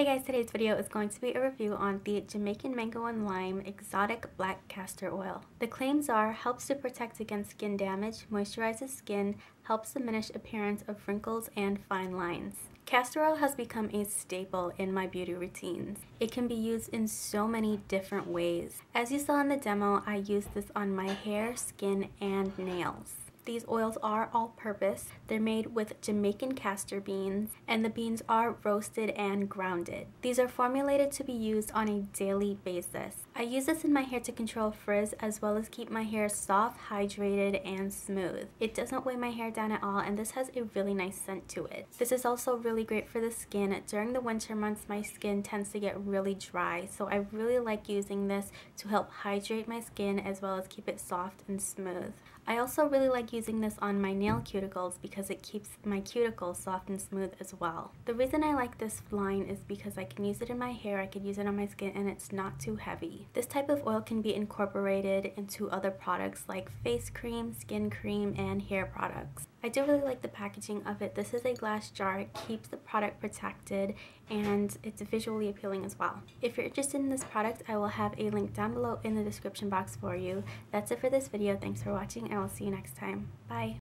Hey guys, today's video is going to be a review on the Jamaican Mango and Lime Exotic Black Castor Oil. The claims are helps to protect against skin damage, moisturizes skin, helps diminish appearance of wrinkles and fine lines. Castor oil has become a staple in my beauty routines. It can be used in so many different ways. As you saw in the demo, I used this on my hair, skin, and nails. These oils are all-purpose. They're made with Jamaican castor beans and the beans are roasted and grounded. These are formulated to be used on a daily basis. I use this in my hair to control frizz as well as keep my hair soft, hydrated, and smooth. It doesn't weigh my hair down at all and this has a really nice scent to it. This is also really great for the skin. During the winter months my skin tends to get really dry so I really like using this to help hydrate my skin as well as keep it soft and smooth. I also really like using this on my nail cuticles because it keeps my cuticles soft and smooth as well. The reason I like this line is because I can use it in my hair, I can use it on my skin, and it's not too heavy. This type of oil can be incorporated into other products like face cream, skin cream, and hair products. I do really like the packaging of it. This is a glass jar. It keeps the product protected and it's visually appealing as well. If you're interested in this product, I will have a link down below in the description box for you. That's it for this video. Thanks for watching and I will see you next time. Bye!